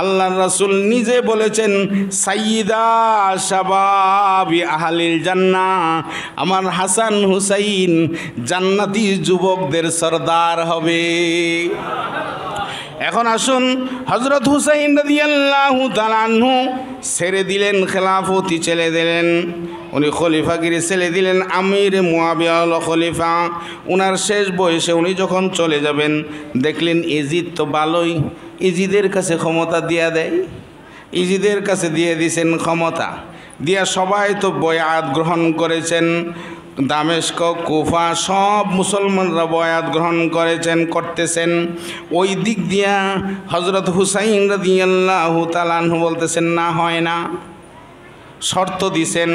আল্লাহ রাসূল নিজে বলেছেন সাইদা শাবাবি আহলিল জান্না আমার হাসান হুসাইন জান্নাতি যুবকদের সর্দার হবে। এখন আসুন হজরত হুসাইন রাদিয়াল্লাহু তাআলাহু ছেড়ে দিলেন, খেলাফতি ছেড়ে দিলেন। উনি খলিফাগিরি ছেড়ে দিলেন, আমির মুয়াবিয়া হল খলিফা। উনার শেষ বয়সে উনি যখন চলে যাবেন, দেখলেন ইজিদ তো ভালোই ইজিদের কাছে ক্ষমতা দিয়া দেয়, ইজিদের কাছে দিয়ে দিয়েছেন ক্ষমতা। দিয়া সবাই তো বয়াত গ্রহণ করেছেন, দামেস্ক, কুফা, সব মুসলমানরা বয়াত গ্রহণ করেছেন, করতেছেন। ওই দিক দিয়া হজরত হুসাইন রাদিয়াল্লাহ তালানহু বলতেছেন, না হয় না। শর্ত দিছেন,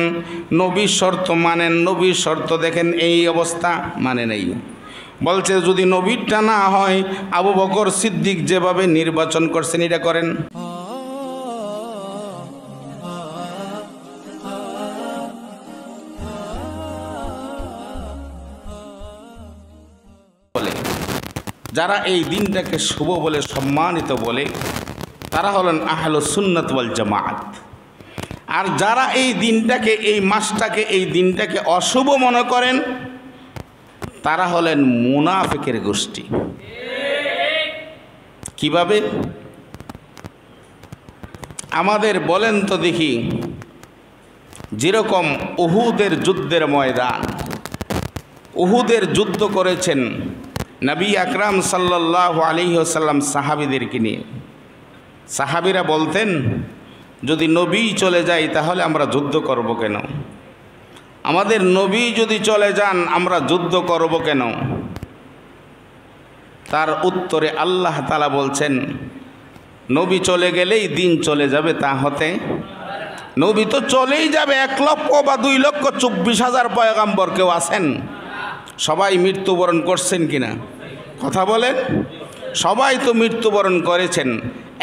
নবীর শর্ত মানেন, নবীর শর্ত দেখেন এই অবস্থা মানে নেই। বলছে, যদি নবীরটা না হয়, আবু বকর সিদ্দিক যেভাবে নির্বাচন করছেন, এটা করেন। যারা এই দিনটাকে শুভ বলে সম্মানিত বলে, তারা হলেন আহল সুন্নত ওয়াল জামাত। আর যারা এই দিনটাকে, এই মাসটাকে, এই দিনটাকে অশুভ মনে করেন তারা হলেন মুনাফিকের গোষ্ঠী। কীভাবে? আমাদের বলেন তো দেখি, যেরকম উহুদের যুদ্ধের ময়দান, উহুদের যুদ্ধ করেছেন নবী আকরাম সাল্লাহ আলিহাসাল্লাম সাহাবিদেরকে নিয়ে। সাহাবিরা বলতেন, যদি নবী চলে যায় তাহলে আমরা যুদ্ধ করব কেন? আমাদের নবী যদি চলে যান, আমরা যুদ্ধ করব কেন? তার উত্তরে আল্লাহ তালা বলছেন, নবী চলে গেলেই দিন চলে যাবে তা হতে। নবী তো চলেই যাবে, এক লক্ষ বা দুই লক্ষ চব্বিশ হাজার পয়গাম্বর কেউ আছেন। সবাই মৃত্যুবরণ করছেন কিনা? কথা বলেন। সবাই তো মৃত্যুবরণ করেছেন।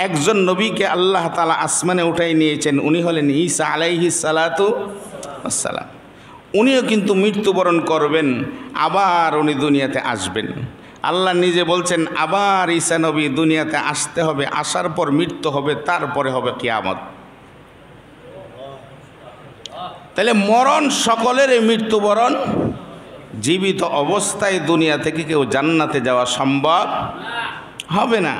একজন নবীকে আল্লাহ তালা আসমানে উঠাই নিয়েছেন, উনি হলেন ঈসা আলাইহি সালাতু আসসালাম উনিও কিন্তু মৃত্যুবরণ করবেন, আবার উনি দুনিয়াতে আসবেন। আল্লাহ নিজে বলছেন, আবার ঈসা নবী দুনিয়াতে আসতে হবে, আসার পর মৃত্যু হবে, তারপরে হবে কিয়ামত। তাহলে মরণ সকলের মৃত্যুবরণ, জীবিত অবস্থায় দুনিয়া থেকে কেউ জান্নাতে যাওয়া সম্ভব হবে না।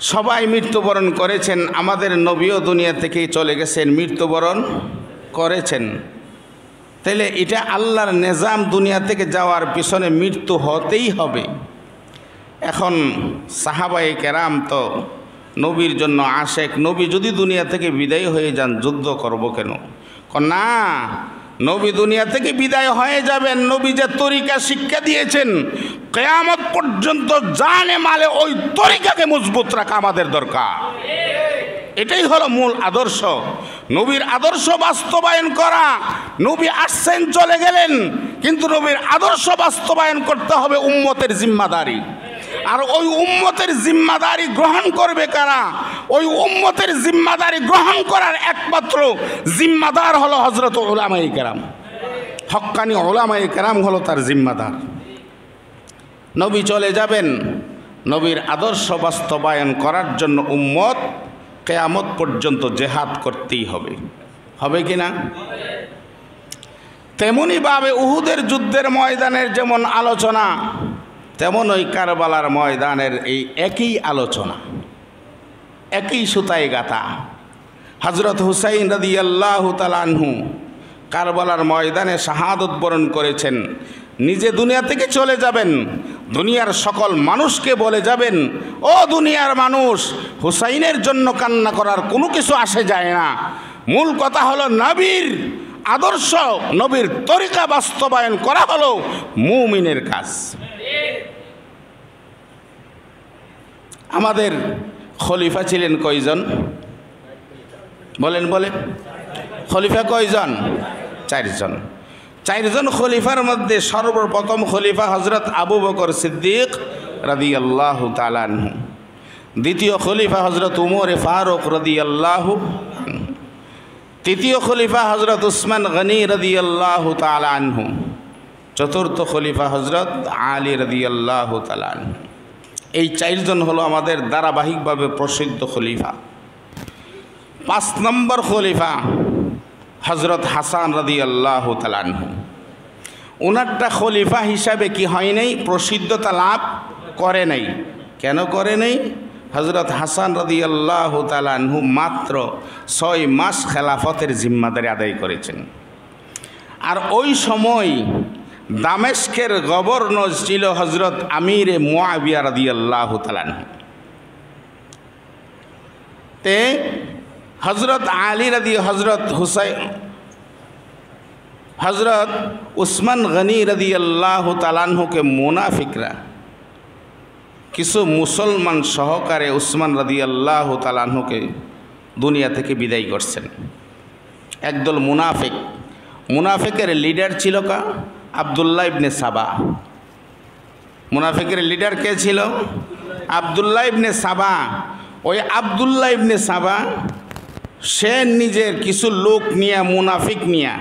সবাই মৃত্যুবরণ করেছেন, আমাদের নবীও দুনিয়া থেকেই চলে গেছেন, মৃত্যুবরণ করেছেন। তাহলে এটা আল্লাহর নিজাম দুনিয়া থেকে যাওয়ার পিছনে মৃত্যু হতেই হবে। এখন সাহাবাই কেরাম তো নবীর জন্য আশেক, নবী যদি দুনিয়া থেকে বিদায় হয়ে যান, যুদ্ধ করব কেন না, নবী দুনিয়া থেকে বিদায় হয়ে যাবেন, নবী যে তরিকা শিক্ষা দিয়েছেন, কেয়ামত পর্যন্ত জানে মালে ওই তরিকাকে মজবুত রাখা আমাদের দরকার। এটাই হলো মূল আদর্শ। নবীর আদর্শ বাস্তবায়ন করা। নবী আসছেন, চলে গেলেন, কিন্তু নবীর আদর্শ বাস্তবায়ন করতে হবে উম্মতের জিম্মাদারি। আর ওই উম্মতের জিম্মাদারি গ্রহণ করবে কারা? ওই উম্মতের জিম্মাদারি গ্রহণ করার একমাত্র জিম্মাদার হলো হজরত ওলামাই কেরাম। হক্কানি ওলামাই কেরাম হলো তার জিম্মাদার। নবী চলে যাবেন, নবীর আদর্শ বাস্তবায়ন করার জন্য উম্মত কেয়ামত পর্যন্ত জেহাদ করতেই হবে। হবে কি না? তেমনইভাবে উহুদের যুদ্ধের ময়দানের যেমন আলোচনা তেমন ওই কারবালার ময়দানের এই একই আলোচনা, একই সুতায় গাথা। হজরত হুসাইন রাদি আল্লাহ তালানহু কারবালার ময়দানে শাহাদত বরণ করেছেন। নিজে দুনিয়া থেকে চলে যাবেন। দুনিয়ার সকল মানুষকে বলে যাবেন, ও দুনিয়ার মানুষ, হুসাইনের জন্য কান্না করার কোনো কিছু আসে যায় না। মূল কথা হলো নবীর আদর্শ, নবীর তরিকা বাস্তবায়ন করা হলো মুমিনের কাজ। আমাদের খলিফা ছিলেন কয়জন? বলেন বলেন। খলিফা কয়জন? চারজন। চারজন খলিফার মধ্যে সর্বপ্রথম খলিফা হজরত আবু বকর সিদ্দিক রাদি আল্লাহ তালানহু দ্বিতীয় খলিফা হজরত উমর ফারুক রদি আল্লাহ তৃতীয় খলিফা হজরত উসমান গনি রদি আল্লাহ তালানহু চতুর্থ খলিফা হজরত আলী রদি আল্লাহ তালানহু এই চারজন হলো আমাদের ধারাবাহিকভাবে প্রসিদ্ধ খলিফা। পাঁচ নম্বর খলিফা হজরত হাসান রদি আল্লাহ তালানহু ওনারটা খলিফা হিসাবে কি হয় নাই? প্রসিদ্ধতা লাভ করে নাই। কেন করে নাই? হজরত হাসান রদি আল্লাহ তালানহু মাত্র ছয় মাস খেলাফতের জিম্মাদারি আদায় করেছেন। আর ওই সময় দামেস্কের গভর্নর ছিল হজরত আমির মোয়াবিয়া রদি আল্লাহ তালানহু তে হজরত আলী রদি হজরত হুসাইন হজরত উসমান গনি রদি আল্লাহ তালানহুকে মুনাফিকরা, কিছু মুসলমান সহকারে উসমান রদি আল্লাহ তালানহুকে দুনিয়া থেকে বিদায় করছেন। একদল মুনাফিক, মুনাফিকের লিডার ছিল কা? আবদুল্লাহ ইবনে সাবা। মুনাফিকের লিডার কে ছিল? আবদুল্লাহ ইবনে সাবা। ওই আবদুল্লাহ ইবনে সাবা সে নিজের কিছু লোক নিয়ে, মুনাফিক নিয়ে,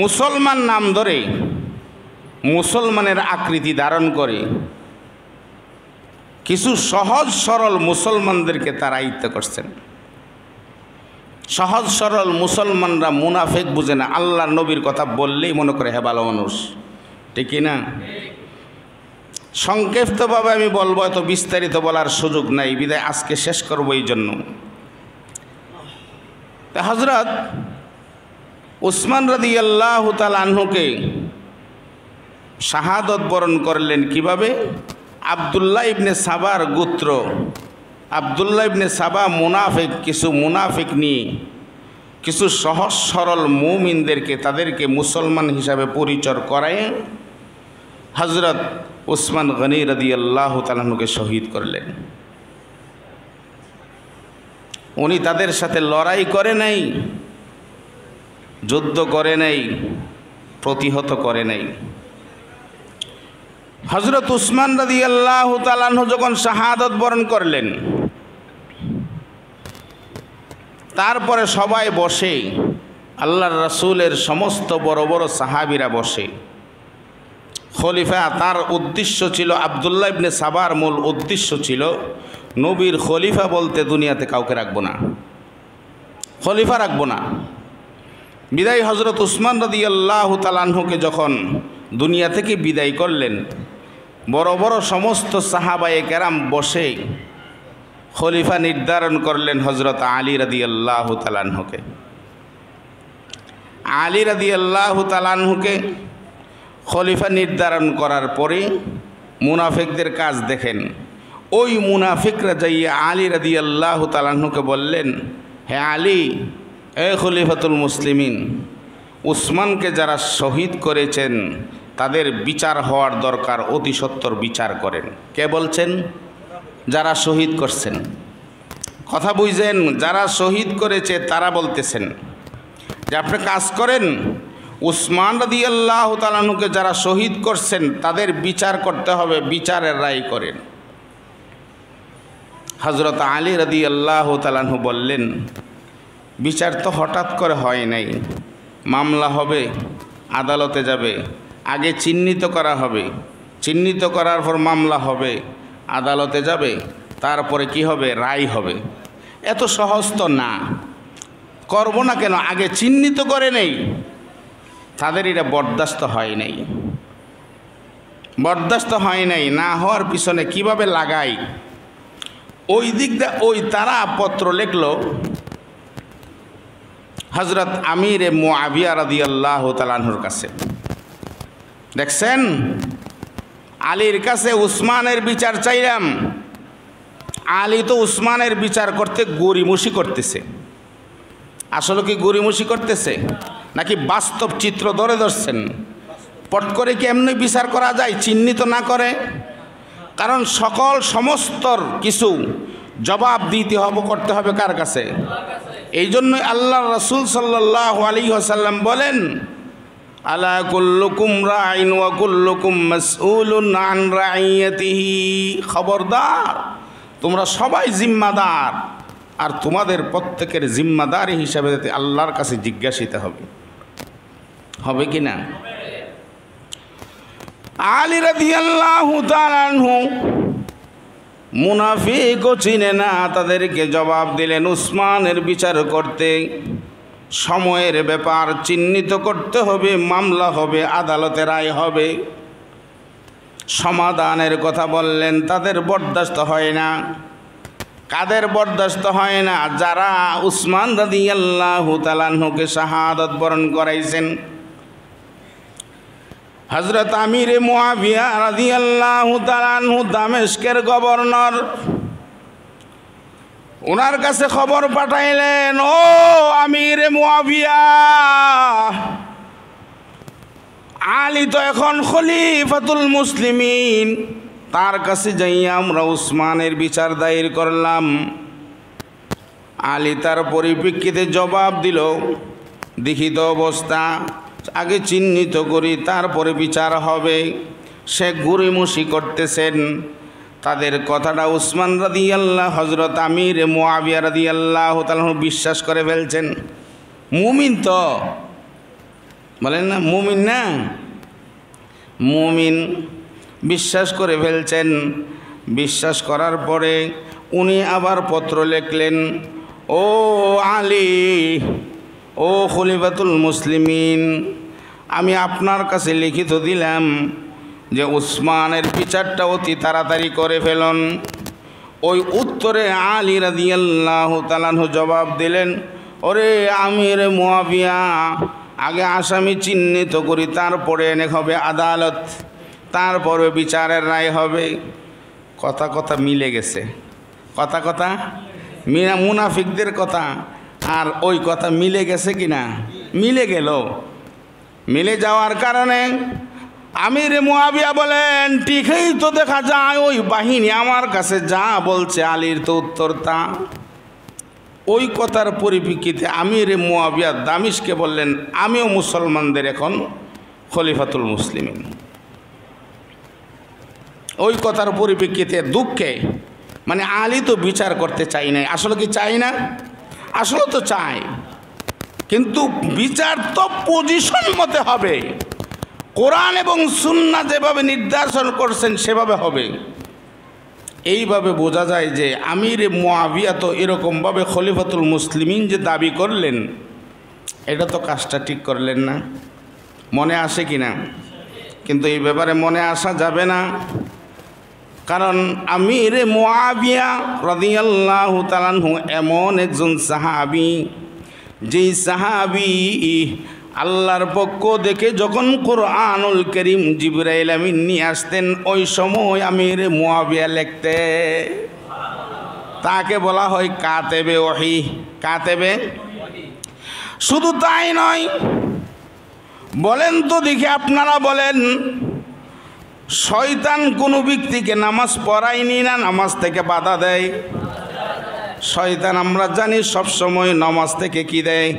মুসলমান নাম ধরে মুসলমানের আকৃতি ধারণ করে, কিছু সহজ সরল মুসলমানদেরকে তারা আয়ত্ত করছেন। সহজ সরল মুসলমানরা মুনাফেক বুঝে না আল্লাহ নবীর কথা বললেই মনে করে হ্যাঁ ভালো মানুষ, ঠিক না? সংক্ষিপ্তভাবে আমি বলব, এত বিস্তারিত বলার সুযোগ নাই, বিদায়, আজকে শেষ করব এই জন্য। হজরত উসমান রদি আল্লাহ আনহুকে শাহাদত বরণ করলেন কীভাবে? আবদুল্লাহ ইবনে সাবার গোত্র। আবদুল্লাহ ইবনে সাবা মুনাফিক, কিছু মুনাফিক নিয়ে, কিছু সহজ সরল মৌমিনদেরকে তাদেরকে মুসলমান হিসাবে পরিচয় করায় হজরত উসমান গনি রদি আল্লাহ তালাহনুকে শহীদ করলেন। উনি তাদের সাথে লড়াই করে নাই, যুদ্ধ করে নাই, প্রতিহত করে নাই। হজরত উসমান রাদি আল্লাহ তালাহ যখন শাহাদত বরণ করলেন, তারপরে সবাই বসে, আল্লাহর রসুলের সমস্ত বড় বড় সাহাবিরা বসে। খলিফা, তার উদ্দেশ্য ছিল, আবদুল্লাহ ইবনে সাবার মূল উদ্দেশ্য ছিল, নবীর খলিফা বলতে দুনিয়াতে কাউকে রাখব না। খলিফা রাখব না। বিদায় হজরত উসমান রদি আল্লাহ তালাহুকে যখন দুনিয়া থেকে বিদায় করলেন, বড় বড় সমস্ত সাহাবায়ে কেরাম বসে খলিফা নির্ধারণ করলেন হজরত আলী রদি আল্লাহ তালানহুকে আলী রদি আল্লাহ তালানহুকে খলিফা নির্ধারণ করার পরে মুনাফিকদের কাজ দেখেন। ওই মুনাফিকরা যাইয়া আলী রদি আল্লাহ তালাহুকে বললেন, হে আলী, এ খলিফাতুল মুসলিমিন, উসমানকে যারা শহীদ করেছেন, তাদের বিচার হওয়ার দরকার অতি সত্তর বিচার করেন। কে বলছেন? যারা শহীদ করছেন। কথা বুঝছেন যারা শহীদ করেছে তারা বলতেছেন যে, আপনি কাজ করেন উসমান রদি আল্লাহ তালানুকে যারা শহীদ করছেন, তাদের বিচার করতে হবে, বিচারের রায় করেন। হজরত আলী রদি আল্লাহ তালাহু বললেন, বিচার তো হঠাৎ করে হয় নাই। মামলা হবে, আদালতে যাবে, আগে চিহ্নিত করা হবে। চিহ্নিত করার পর মামলা হবে, আদালতে যাবে, তারপরে কি হবে? রায় হবে। এত সহজ তো না। করব না কেন? আগে চিহ্নিত করে নেই। তাদের এটা বরদাস্ত হয় নাই। বরদাস্ত হয় নাই, না হওয়ার পিছনে কীভাবে লাগাই? ওই দিক দিয়ে ওই তারা পত্র লিখল হজরত আমির এ মোয়াবিয়া রাদি আল্লাহ তালাহুর কাছে। দেখছেন? আলীর কাছে উসমানের বিচার চাইলাম। আলী তো উসমানের বিচার করতে গরিমসি করতেছে। আসলে কি গরিমসি করতেছে? নাকি বাস্তব চিত্র ধরে ধরছেন? পট করে কি এমনি বিচার করা যায়, চিহ্নিত না করে? কারণ সকল সমস্তর কিছু জবাব দিতে হবে, করতে হবে কার কাছে? এই জন্যই আল্লাহ রসুল সাল্লাহ আলী আসাল্লাম বলেন, আলা কুল্লুকুম রাইন ওয়া কুল্লুকুম খবরদার, তোমরা সবাই জিম্মাদার, আর তোমাদের প্রত্যেকের জিম্মাদারি হিসাবে যাতে আল্লাহর কাছে জিজ্ঞাসিত হবে। হবে কি না? আলী রাদিয়াল্লাহু তাআলাহু মুনাফিকও চিনে না, তাদেরকে জবাব দিলেন উসমানের বিচার করতে। সময়ের ব্যাপার চিহ্নিত করতে হবে, মামলা হবে, আদালতে রায় হবে। সমাধানের কথা বললেন, তাদের বরদাস্ত হয় না। কাদের বরদাস্ত হয় না? যারা উসমান রাদি আল্লাহ তালাহুকে শাহাদত বরণ করাইছেন হজরত আমির তালাহু দামেস্কের গভর্নর। ওনার কাছে খবর পাঠাইলেন, ও আমির আলী তো এখন খলিফাতুল মুসলিমিন। তার কাছে যাইয়া আমরা উসমানের বিচার দায়ের করলাম। আলী তার পরিপ্রেক্ষিতে জবাব দিল দেখিত অবস্থা আগে চিহ্নিত করি, তারপরে বিচার হবে। সে গুড়িমুষি করতেছেন। তাদের কথাটা উসমান রাদি আল্লাহ হজরত আমির মোয়াবিয়া রাদি আল্লাহ তালন বিশ্বাস করে ফেলছেন। মুমিন তো? বলেন না, মুমিন না? মুমিন বিশ্বাস করে ফেলছেন। বিশ্বাস করার পরে উনি আবার পত্র লিখলেন, ও আলী ও খলিফাতুল মুসলিমিন, আমি আপনার কাছে লিখিত দিলাম যে উসমানের বিচারটা অতি তাড়াতাড়ি করে ফেলন। ওই উত্তরে আলী রাদিয়াল্লাহ তালানহু জবাব দিলেন, ওরে আমির মোয়াবিয়া, আগে আসামি চিহ্নিত করি, তারপরে এনে হবে আদালত, তারপরে বিচারের রায় হবে। কথা কথা মিলে গেছে। কথা কথা মিনা মুনাফিকদের কথা আর ওই কথা মিলে গেছে কি না? মিলে গেল। মিলে যাওয়ার কারণে আমির মুয়াবিয়া বলেন, ঠিকই তো দেখা যায়, ওই বাহিনী আমার কাছে যা বলছে আলীর তো উত্তর তা। ওই কথার পরিপ্রেক্ষিতে আমির মুয়াবিয়া দামিশকে বললেন, আমিও মুসলমানদের এখন খলিফাতুল মুসলিমিন। ওই কথার পরিপ্রেক্ষিতে দুঃখে মানে আলী তো বিচার করতে চাই নাই। আসলে কি চাই না? আসলে তো চাই। কিন্তু বিচার তো পজিশন মতে হবে। কোরআন এবং সুন্না যেভাবে নির্দেশন করছেন, সেভাবে হবে। এইভাবে বোঝা যায় যে আমির মোয়াবিয়া তো এরকমভাবে খলিফাতুল মুসলিমিন যে দাবি করলেন, এটা তো কাজটা ঠিক করলেন না। মনে আসে কি না কিন্তু এই ব্যাপারে মনে আসা যাবে না। কারণ আমির মোয়াবিয়া রদিয়াল্লাহ তালানহু এমন একজন সাহাবি, যেই সাহাবি আল্লাহর পক্ষ দেখে যখন কোরআনুল করিম জিবরাইল আমিন নিয়ে আসতেন, ওই সময় আমির মোয়াবিয়া লিখতে। তাকে বলা হয় কাতেবে ওহি কাতেবে? শুধু তাই নয়, বলেন তো দেখি আপনারা বলেন শয়তান কোনো ব্যক্তিকে নামাজ পড়ায়নি না নামাজ থেকে বাধা দেয়। শয়তান আমরা জানি সব সময় নামাজ থেকে কি দেয়?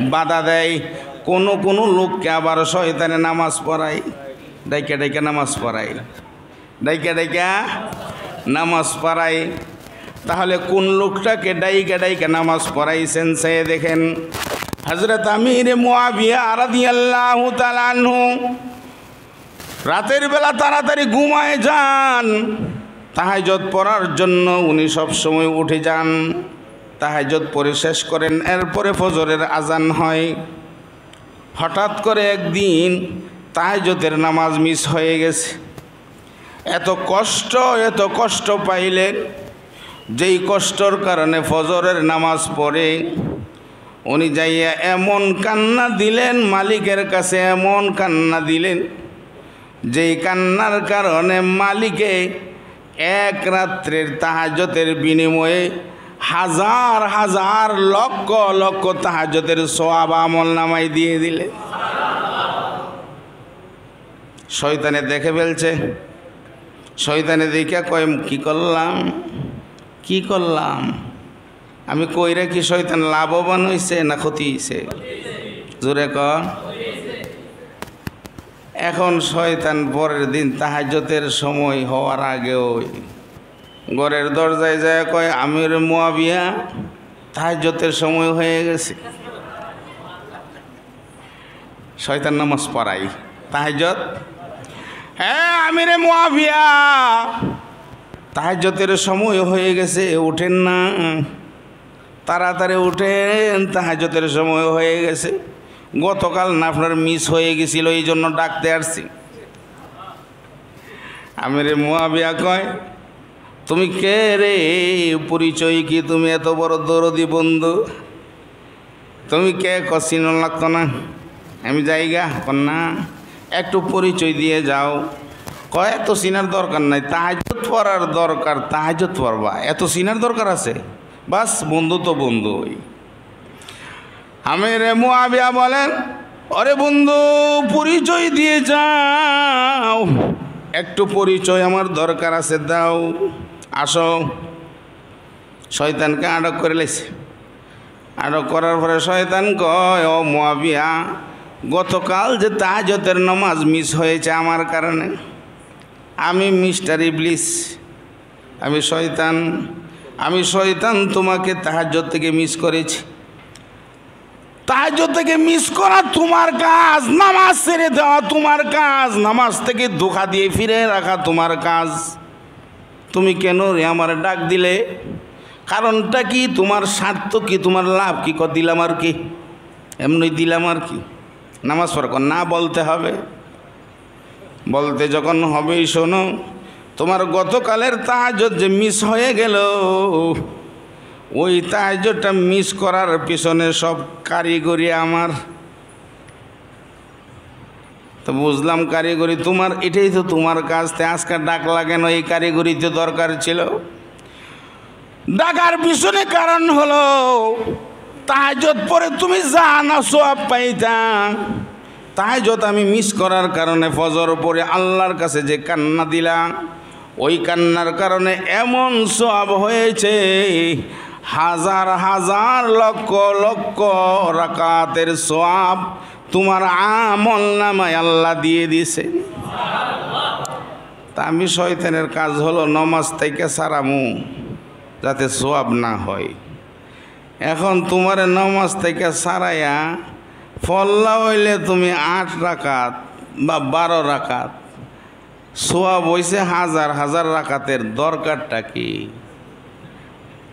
বাধা দেয়। কোনো কোনো লোককে আবার শয়তানে নামাজ পড়ায়। ডাইকা ডাইকা নামাজ পড়ায়। ডাইকা ডাইকা নামাজ পড়ায়। তাহলে কোন লোকটাকে ডাইকা ডাইকা নামাজ পড়াইছেন সে দেখেন। হজরত আমির মুআবিয়া রাদিয়াল্লাহু তাআলা আনহু রাতের বেলা তাড়াতাড়ি ঘুমায় যান। তাহাজত পড়ার জন্য উনি সব সময় উঠে যান। তাহাজত পরে শেষ করেন, এরপরে ফজরের আজান হয়। হঠাৎ করে একদিন তাহাজতের নামাজ মিস হয়ে গেছে। এত কষ্ট এত কষ্ট পাইলেন, যেই কষ্টর কারণে ফজরের নামাজ পড়ে, উনি যাইয়া এমন কান্না দিলেন, মালিকের কাছে এমন কান্না দিলেন যেই কান্নার কারণে মালিকে এক রাত্রের তাহাজতের বিনিময়ে হাজার হাজার লক্ষ লক্ষ তাহাজতের সোয়াব আমল নামাই দিয়ে দিলে। শয়তানে দেখে ফেলছে। শয়তানে দেখে কয়, কি করলাম? কি করলাম? আমি কইরা কি শয়তান লাভবান হয়েছে না ক্ষতি হয়েছে জোরে ক এখন শয়তান পরের দিন তাহাজতের সময় হওয়ার আগেও ঘরের দরজায় যায় কয়, আমির মুয়াবিয়া তাহাজতের সময় হয়ে গেছে। শয়তান নামাজ পড়াই। তাহাজত হ্যাঁ আমিরে মুয়াবিয়া তাহাজ্জতের সময় হয়ে গেছে ওঠেন না। তাড়াতাড়ি উঠেন তাহাজতের সময় হয়ে গেছে। গতকাল না আপনার মিস হয়ে গেছিল, এই জন্য ডাকতে আসছি। আমিরে মুয়াবিয়া কয়, তুমি কে রে? পরিচয় কি তুমি? এত বড় দরদি বন্ধু। তুমি কে? কচিন লাগতো না। আমি যাইগা না, একটু পরিচয় দিয়ে যাও। কয়, এত সিনার দরকার নাই তাহাজত পড়ার দরকার তাহাজত পড়বা। এত সিনার দরকার আছে? বাস, বন্ধু তো বন্ধু ওই আমি রে মুয়াবিয়া বলেন অরে বন্ধু, পরিচয় দিয়ে যাও। একটু পরিচয় আমার দরকার আছে, দাও। আসো। শয়তানকে আটক করে লেছে। আটক করার পরে শয়তান কয়, ও মুয়াবিয়া গতকাল যে তাহাজতের নমাজ মিস হয়েছে আমার কারণে, আমি মিস্টার ইবলিস, আমি শয়তান আমি শয়তান তোমাকে তাহাজ্জত থেকে মিস করেছি। তাহাজ্জত থেকে মিস করা তোমার কাজ, নামাজ ছেড়ে দেওয়া তোমার কাজ, নামাজ থেকে ধোকা দিয়ে ফিরে রাখা তোমার কাজ। তুমি কেন রে আমার ডাক দিলে? কারণটা কি? তোমার স্বার্থ কি? তোমার লাভ কি? ক দিলাম আর কি? এমনি দিলাম আর কি? নামাজ পড় না বলতে হবে। বলতে যখন হবেই শোনো, তোমার গতকালের তাহাজত যে মিস হয়ে গেল ওই তাহাজটা মিস করার পিছনে সব কারিগরি আমার। তো বুঝলাম কারিগরি তোমার, এটাই তো তোমার কাজ। তে আজকে ডাক লাগে না এই কারিগরি তো দরকার ছিল। ডাকার পিছনে কারণ হলো তাহাজত পরে তুমি যা না সোয়াব পাইতা তাহাজত আমি মিস করার কারণে ফজর পরে আল্লাহর কাছে যে কান্না দিলাম, ওই কান্নার কারণে এমন সব হয়েছে হাজার হাজার লক্ষ লক্ষ রাকাতের সোয়াব তোমার আমল নামায় আল্লাহ দিয়ে দিছে তা আমি শয়তানের কাজ হলো নমাজ থেকে সারামু, যাতে সোয়াব না হয়। এখন তোমার নমাজ থেকে সারাইয়া ফল্লা হইলে তুমি আট রাকাত বা বারো রাকাত। সোয়াব হইছে হাজার হাজার রাকাতের দরকারটা কি?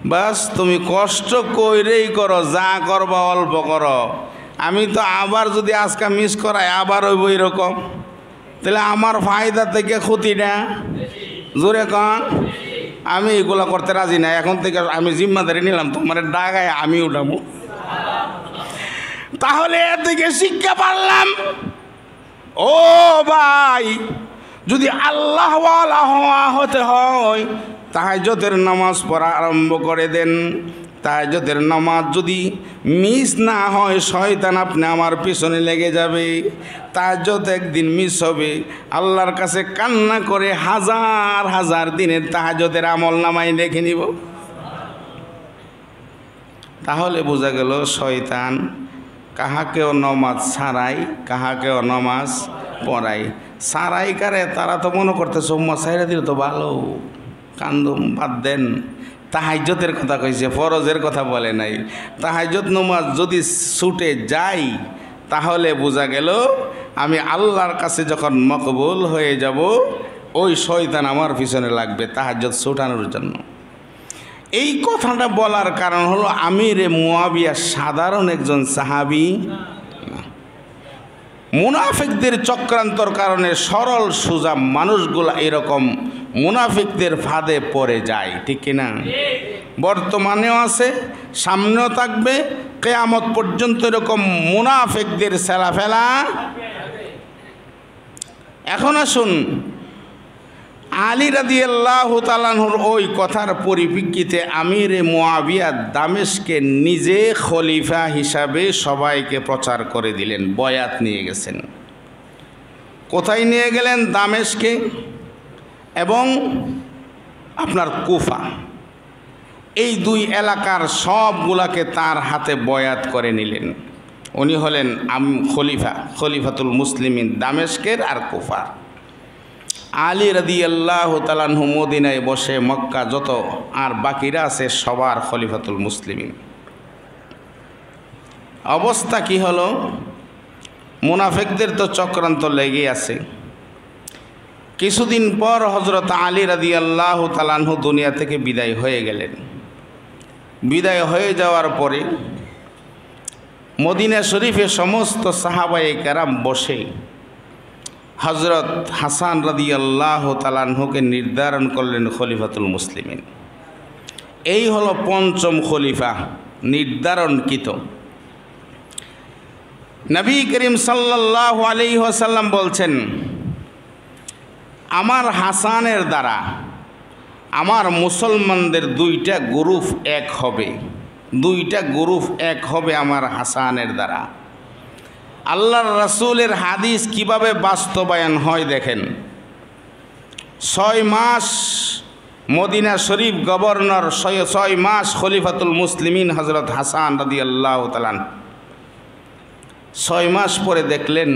বাস, তুমি কষ্ট কইরেই করো, যা করবা অল্প করো। আমি তো আবার যদি আজকে মিস করাই, আবার হইব এরকম। তাহলে আমার ফায়দা থেকে ক্ষতি না? জোরে কন। আমি এগুলো করতে রাজি না। এখন থেকে আমি জিম্মাদারি নিলাম, তোমার ডাগায় আমি উঠাবো। তাহলে এর থেকে শিক্ষা পারলাম। ও ভাই, যদি আল্লাহ হওয়া হতে হয় তাহাজতের নামাজ পড়া আরম্ভ করে দেন। তাহাজতের নামাজ যদি মিস না হয়, শয়তান আপনি আমার পিছনে লেগে যাবে। তাহাজত একদিন মিস হবে। আল্লাহর কাছে কান্না করে হাজার হাজার দিনের তাহাজতের আমল নামাই দেখে নিব। তাহলে বোঝা গেল শয়তান কাহাকেও নমাজ ছাড়াই, কাহাকেও নমাজ পড়াই। সারাই কারে তারা তো মনে করতে সোম্মা সাইরা দিলে তো ভালো। কান্দুম, বাদ দেন। তাহাজ্যতের কথা কইছে, ফরজের কথা বলে নাই। তাহাজ্যত নমাজ যদি ছুটে যাই, তাহলে বোঝা গেল আমি আল্লাহর কাছে যখন মকবুল হয়ে যাব, ওই শয়তান আমার পিছনে লাগবে তাহাজ্যত ছুটানোর জন্য। এই কথাটা বলার কারণ হলো আমিরে মুয়াবিয়া সাধারণ একজন সাহাবি। মুনাফিকদের চক্রান্তর কারণে সরল, সুজা মানুষগুলা এরকম মুনাফিকদের ফাঁদে পড়ে যায়, ঠিক কিনা? বর্তমানেও আছে, সামনেও থাকবে, কেয়ামত পর্যন্ত এরকম মুনাফিকদের সেলা ফেলা। এখন আসুন, আলী রাদি আল্লাহ তালাহুর ওই কথার পরিপ্রেক্ষিতে আমির মোয়াবিয়া দামেশকে নিজে খলিফা হিসাবে সবাইকে প্রচার করে দিলেন, বয়াত নিয়ে গেছেন। কোথায় নিয়ে গেলেন দামেশকে? এবং আপনার কুফা। এই দুই এলাকার সবগুলাকে তার হাতে বয়াত করে নিলেন। উনি হলেন আম খলিফা, খলিফাতুল মুসলিমিন দামেশকের আর কুফার। আলী রাদি আল্লাহ তালানহু মদিনায় বসে মক্কা যত আর বাকিরা আছে সবার খলিফাতুল মুসলিমিন। অবস্থা কি হলো? মুনাফেকদের তো চক্রান্ত লেগে আছে। কিছুদিন পর হজরত আলী রাদি আল্লাহ তালানহু দুনিয়া থেকে বিদায় হয়ে গেলেন। বিদায় হয়ে যাওয়ার পরে মদিনা শরীফে সমস্ত সাহাবাই কেরাম বসে হজরত হাসান রাদি আল্লাহ তালানহুকে নির্ধারণ করলেন খলিফাতুল মুসলিমিন। এই হলো পঞ্চম খলিফা নির্ধারণকৃত। নবী করিম সাল্লাহ আলি ওসাল্লাম বলছেন আমার হাসানের দ্বারা আমার মুসলমানদের দুইটা গ্রুপ এক হবে। দুইটা গ্রুপ এক হবে আমার হাসানের দ্বারা। আল্লাহর রাসুলের হাদিস কীভাবে বাস্তবায়ন হয় দেখেন। ছয় মাস মদিনা শরীফ গভর্নর ছয় মাস খলিফাতুল মুসলিমিন হজরত হাসান রাদি আল্লাহ তালান ছয় মাস পরে দেখলেন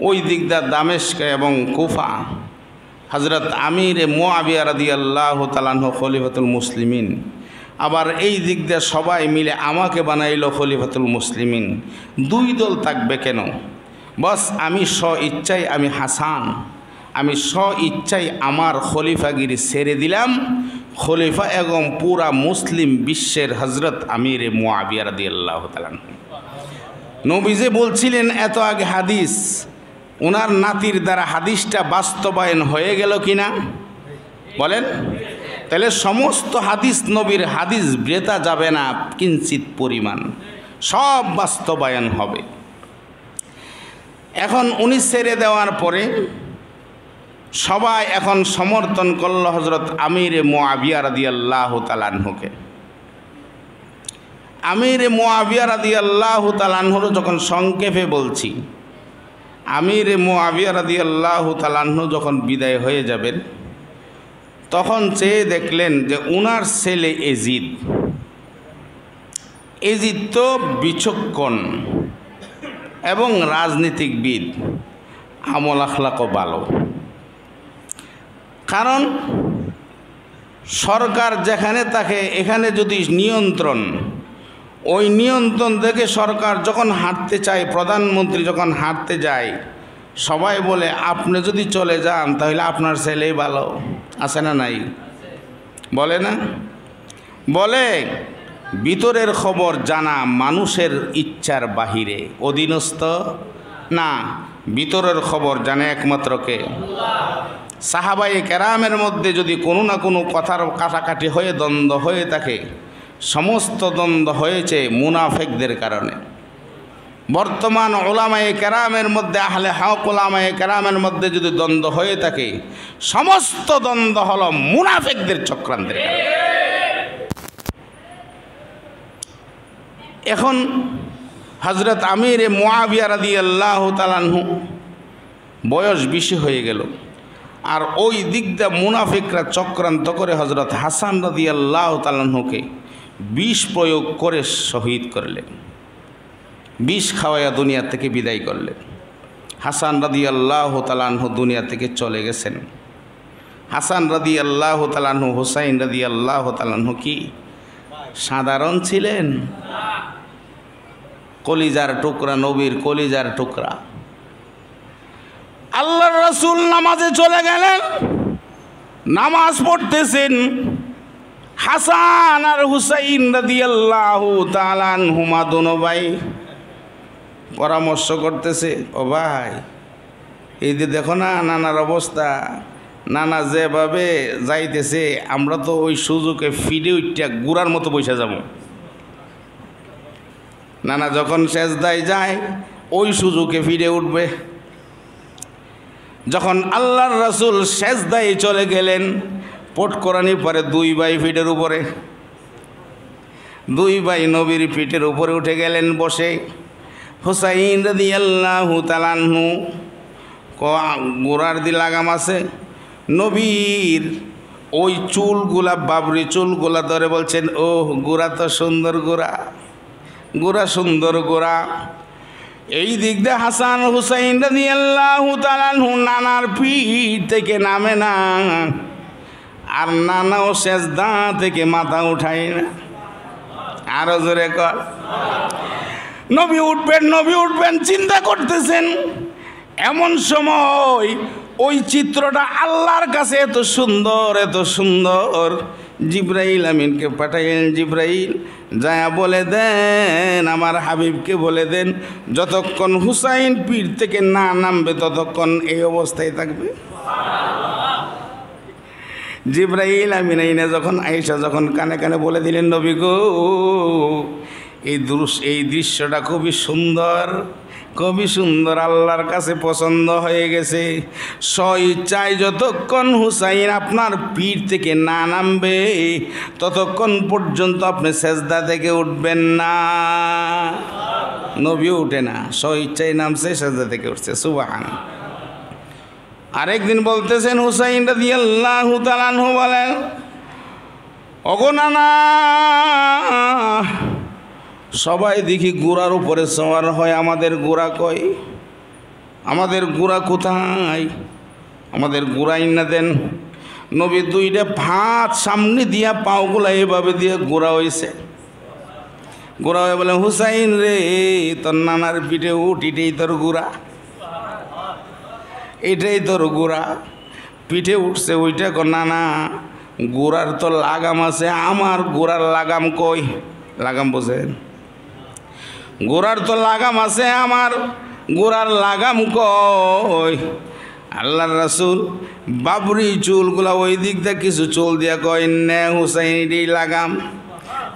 ওই দিকদা দামেস্ক এবং কুফা হজরত আমির এ মোয়াবিয়া রাদি আল্লাহ তালাহ খলিফাতুল মুসলিমিন। আবার এই দিক দিয়ে সবাই মিলে আমাকে বানাইল খলিফাতুল মুসলিমিন। দুই দল থাকবে কেন? বস, আমি স্ব ইচ্ছাই আমি হাসান। আমি স্ব ইচ্ছাই আমার খলিফাগিরি ছেড়ে দিলাম। খলিফা এবং পুরা মুসলিম বিশ্বের হজরত আমির এ মোয়াবিয়া রাদি আল্লাহ তালান নবীজে বলছিলেন, এত আগে হাদিস ওনার নাতির দ্বারা হাদিসটা বাস্তবায়ন হয়ে গেল কিনা? বলেন। তাহলে সমস্ত হাদিস নবীর হাদিস ব্রেতা যাবে না, কিঞ্চিত পরিমাণ। সব বাস্তবায়ন হবে। এখন উনি ছেড়ে দেওয়ার পরে সবাই এখন সমর্থন করল হজরত আমির মোয়াবিয়া রাদি আল্লাহ তালানহুকে আমির মোয়াবিয়া রাদি আল্লাহ তালানহুর যখন সংক্ষেপে বলছি আমির মোয়াবিয়া রাদি আল্লাহ তালাহু যখন বিদায় হয়ে যাবেন, তখন চেয়ে দেখলেন যে উনার ছেলে এজিদ। এজিদ তো বিচক্ষণ এবং রাজনীতিকবিদ, আমল আখলাকও ভালো। কারণ সরকার যেখানে থাকে, এখানে যদি নিয়ন্ত্রণ ওই নিয়ন্ত্রণ দেখে সরকার যখন হাঁটতে চায়, প্রধানমন্ত্রী যখন হাঁটতে যায়, সবাই বলে, আপনি যদি চলে যান, তাহলে আপনার ছেলেই ভালো। আছে না নাই? বলে না? বলে, ভিতরের খবর জানা মানুষের ইচ্ছার বাহিরে। অধীনস্থ? না, ভিতরের খবর জানে একমাত্র কে? সাহাবাই কেরামের মধ্যে যদি কোনো না কোনো কথার কাটাকাটি হয়ে, দ্বন্দ্ব হয়ে থাকে সমস্ত দ্বন্দ্ব হয়েছে মুনাফেকদের কারণে। বর্তমান ওলামায়ে কেরামের মধ্যে, আহলে হক ওলামায়ে কেরামের মধ্যে যদি দ্বন্দ্ব হয়ে থাকে, সমস্ত দ্বন্দ্ব হলো মুনাফেকদের চক্রান্তের এখন হজরত আমির মোয়াবিয়া রাদি আল্লাহ তালানহু বয়স বেশি হয়ে গেল, আর ওই দিকটা মুনাফিকরা চক্রান্ত করে হজরত হাসান রাদি আল্লাহ তালানহুকে বিষ প্রয়োগ করে শহীদ করলেন বিষ খাওয়াইয়া দুনিয়া থেকে বিদায় করলেন হাসান রাদি আল্লাহ তালানহু দুনিয়া থেকে চলে গেছেন। হাসান রাদি আল্লাহ তালানহু হুসাইন রাদি আল্লাহ তালানহু কি সাধারণ ছিলেন? কলিজার টুকরা, নবীর কলিজার টুকরা। আল্লাহ রসুল নামাজে চলে গেলেন, নামাজ পড়তেছেন। হাসান আর হুসাইন রাদি আল্লাহ তালান হুমা দোনো ভাই পরামর্শ করতেছে, ও ভাই, এই যে দেখো না নানার অবস্থা, নানা যেভাবে যাইতেছে, আমরা তো ওই সুযোগে ফিরে উঠটা গুড়ার মতো বসে যাব। নানা যখন শেষ দায় যায়, ওই সুযোগে ফিরে উঠবে। যখন আল্লাহর রাসুল শেষ দায়ে চলে গেলেন পট করানি পরে দুই বাই ফিটের উপরে। দুই বাই নবীর পিঠের উপরে উঠে গেলেন বসে। হুসাইন রাদি আল্লাহ তালানহু গোড়ার দি লাগাম আছে। নবীর ওই চুলগুলা, বাবরি চুলগুলা ধরে বলছেন ও গোড়া তো সুন্দর গোড়া গোড়া সুন্দর গোড়া। এই দিক দিয়ে হাসান হুসাইন রাদি আল্লাহ তালানহু নানার পিঠ থেকে নামে না। আর নানাও শেষ দা থেকে মাথা উঠায় না। আরও জোরে কর। নবী উঠবেন নবী উঠবেন, চিন্তা করতেছেন, এমন সময় ওই চিত্রটা আল্লাহর কাছে এত সুন্দর এত সুন্দর। জিব্রাইল আমিনকে পাঠাইলেন, জিব্রাইল, যায়া বলে দেন, আমার হাবিবকে বলে দেন, যতক্ষণ হুসাইন পীর থেকে না নামবে, ততক্ষণ এই অবস্থায় থাকবে। জিব্রাইল আমিন আইনে যখন আইসা যখন কানে কানে বলে দিলেন, নবী গো, এই দৃশ্য এই দৃশ্যটা খুবই সুন্দর খুবই সুন্দর, আল্লাহর কাছে পছন্দ হয়ে গেছে। স ইচ্ছায় যতক্ষণ হুসাইন আপনার পীর থেকে না নামবে, ততক্ষণ পর্যন্ত আপনি সেজদা থেকে উঠবেন না। নবীও উঠে না স ইচ্ছায় নামছে, সেজদা থেকে উঠছে। সুবাহান। আরেকদিন বলতেছেন হুসাইন রাদি আল্লাহ তালানহু বলেন অগনানা সবাই দেখি গোড়ার উপরে সওয়ার হয়, আমাদের গোড়া কই? আমাদের গোড়া কোথায়? আমাদের গোড়াই না দেন। নবী দুইটা ভাত সামনে দিয়া পাওগুলা এভাবে দিয়ে গোড়া হয়েছে গোড়া হয়ে বলে, হুসাইন রে, তোর নানার পিঠে উঠিটেই তোর গোড়া। এটাই তোর গোড়া। পিঠে উঠছে ওইটা কর, না গোড়ার তো লাগাম আছে, আমার গোড়ার লাগাম কই? লাগাম বোঝেন? গোড়ার তো লাগাম আছে, আমার গোড়ার লাগাম কই? আল্লাহর রাসুল বাবরি চুলগুলা ওই দিক দিয়ে কিছু চুল দিয়া কয়, নে হুসাইনি লাগাম।